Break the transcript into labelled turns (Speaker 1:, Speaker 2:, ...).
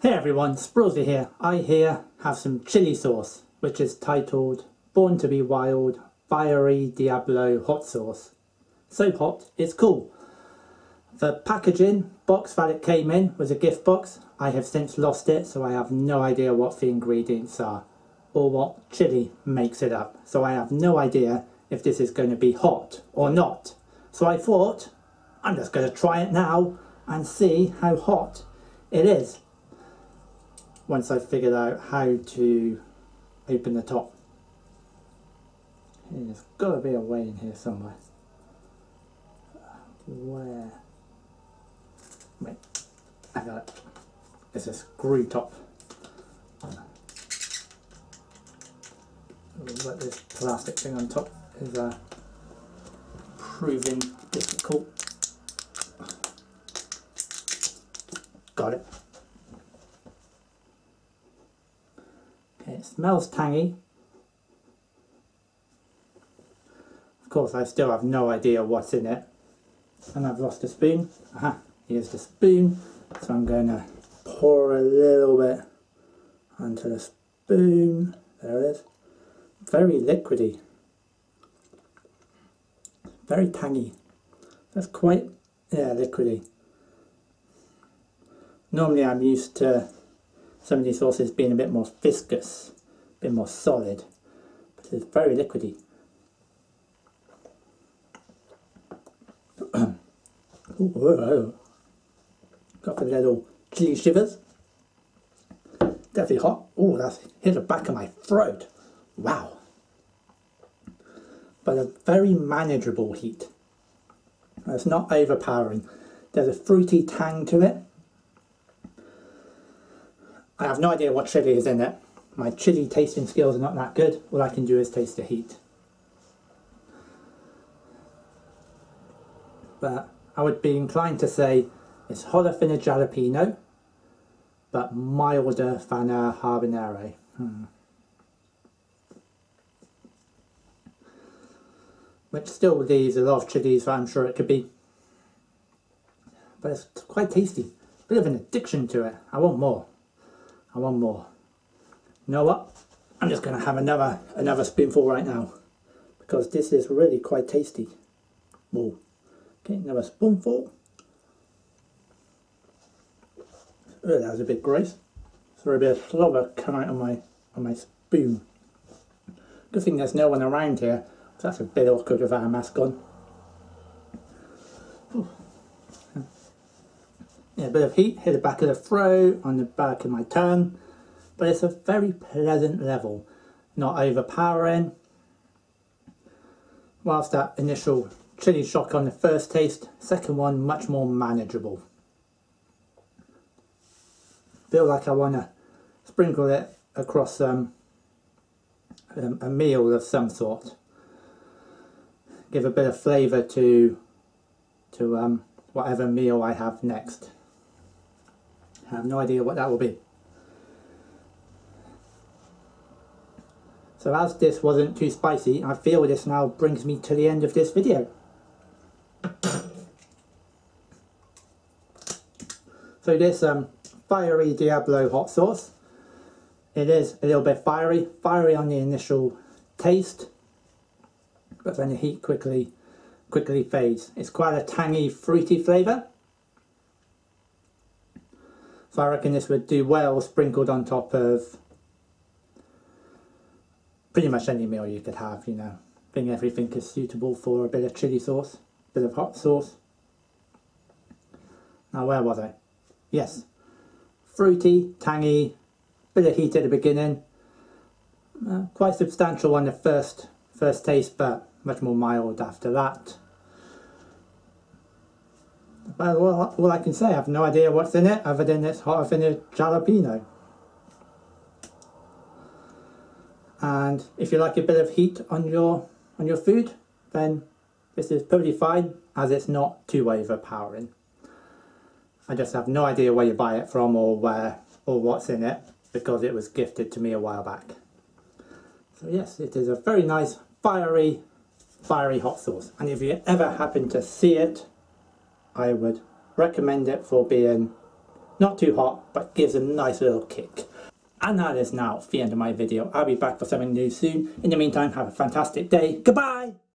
Speaker 1: Hey everyone, Sprulsey here. I here have some chili sauce, which is titled Born to be Wild Fiery Diablo Hot Sauce. So hot, it's cool. The packaging box that it came in was a gift box. I have since lost it, so I have no idea what the ingredients are or what chili makes it up. So I have no idea if this is going to be hot or not. So I thought, I'm just going to try it now and see how hot it is once I've figured out how to open the top. There's got to be a way in here somewhere. Where? Wait, I got it. It's a screw top. But this plastic thing on top is uh, proving difficult. Got it. Okay, it smells tangy. Of course, I still have no idea what's in it. And I've lost a spoon. Aha, here's the spoon. So I'm going to pour a little bit onto the spoon. There it is. Very liquidy. Very tangy. That's quite, yeah, liquidy. Normally I'm used to some of these sauces being a bit more viscous, a bit more solid, but it's very liquidy. Ooh, oh, oh. Got the little chili shivers. Definitely hot. Oh, that's hit the back of my throat. Wow. But a very manageable heat. It's not overpowering. There's a fruity tang to it. I have no idea what chili is in it. My chili tasting skills are not that good. All I can do is taste the heat. But I would be inclined to say it's hotter than a jalapeno, but milder than a habanero. Hmm. Which still leaves a lot of chilies that I'm sure it could be. But it's quite tasty. Bit of an addiction to it. I want more. I want more. You know what? I'm just going to have another another spoonful right now because this is really quite tasty. Whoa. Okay, another spoonful. Oh, that was a bit gross. Sorry, a bit of slobber come out on my on my spoon. Good thing there's no one around here. That's a bit awkward without a mask on. Yeah, a bit of heat hit the back of the throat, on the back of my tongue, but it's a very pleasant level, not overpowering. Whilst that initial chili shock on the first taste, second one much more manageable. Feel like I want to sprinkle it across um, um, a meal of some sort. Give a bit of flavour to to um, whatever meal I have next. I have no idea what that will be. So as this wasn't too spicy, I feel this now brings me to the end of this video. So this um, fiery Diablo hot sauce, it is a little bit fiery, fiery on the initial taste, but then the heat quickly quickly fades. It's quite a tangy, fruity flavour. So I reckon this would do well sprinkled on top of pretty much any meal you could have, you know. I think everything is suitable for a bit of chili sauce, a bit of hot sauce. Now where was I? Yes. Fruity, tangy, bit of heat at the beginning. Uh, quite substantial on the first first taste, but much more mild after that. But all, all I can say, I have no idea what's in it other than it's hotter than a jalapeno. And if you like a bit of heat on your on your food, then this is perfectly fine as it's not too overpowering. I just have no idea where you buy it from or where or what's in it because it was gifted to me a while back. So yes, it is a very nice fiery, fiery hot sauce. And if you ever happen to see it, I would recommend it for being Not too hot, but gives a nice little kick. And that is now the end of my video. I'll be back for something new soon. In the meantime, have a fantastic day. Goodbye!